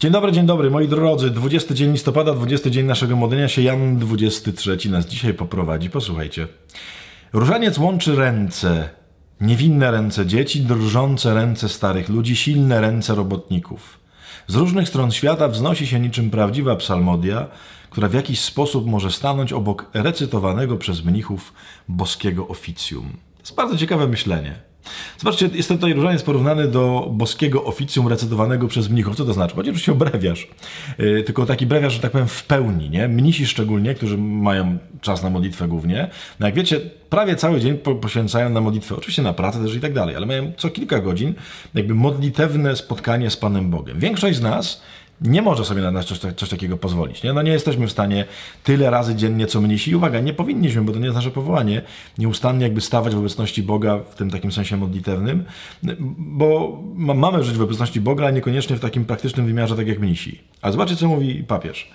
Dzień dobry, dzień dobry, moi drodzy. 20 dzień listopada, 20 dzień naszego modlenia się. Jan 23 nas dzisiaj poprowadzi. Posłuchajcie. Różaniec łączy ręce, niewinne ręce dzieci, drżące ręce starych ludzi, silne ręce robotników. Z różnych stron świata wznosi się niczym prawdziwa psalmodia, która w jakiś sposób może stanąć obok recytowanego przez mnichów boskiego oficjum. To jest bardzo ciekawe myślenie. Zobaczcie, jest tutaj różaniec porównany do boskiego oficjum recytowanego przez mnichów. Co to znaczy? Chodzi oczywiście o brewiarz. Yy, tylko taki brewiarz, że tak powiem, w pełni. Nie? Mnisi szczególnie, którzy mają czas na modlitwę głównie. No jak wiecie, prawie cały dzień po poświęcają na modlitwę. Oczywiście na pracę też i tak dalej, ale mają co kilka godzin jakby modlitewne spotkanie z Panem Bogiem. Większość z nas nie może sobie na nas coś, coś, takiego pozwolić. Nie? No nie jesteśmy w stanie tyle razy dziennie, co mnisi. I uwaga, nie powinniśmy, bo to nie jest nasze powołanie, nieustannie jakby stawać w obecności Boga w tym takim sensie modlitewnym, bo mamy żyć w obecności Boga, a niekoniecznie w takim praktycznym wymiarze, tak jak mnisi. A zobaczcie, co mówi papież.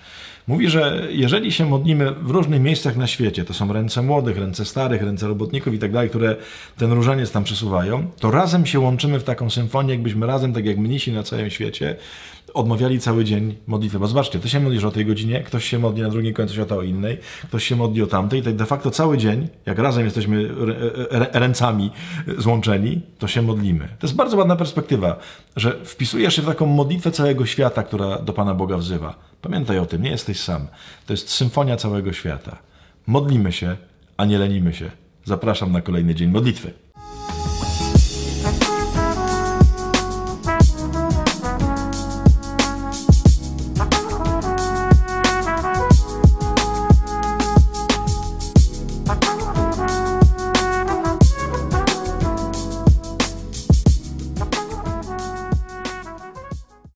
Mówi, że jeżeli się modlimy w różnych miejscach na świecie, to są ręce młodych, ręce starych, ręce robotników i tak dalej, które ten różaniec tam przesuwają, to razem się łączymy w taką symfonię, jakbyśmy razem, tak jak mnisi na całym świecie, odmawiali cały dzień modlitwy. Bo zobaczcie, ty się modlisz o tej godzinie, ktoś się modli na drugim końcu świata o innej, ktoś się modli o tamtej, tak de facto cały dzień, jak razem jesteśmy ręcami złączeni, to się modlimy. To jest bardzo ładna perspektywa, że wpisujesz się w taką modlitwę całego świata, która do Pana Boga wzywa. Pamiętaj o tym, nie jesteś sam. To jest symfonia całego świata. Modlimy się, a nie lenimy się. Zapraszam na kolejny dzień modlitwy.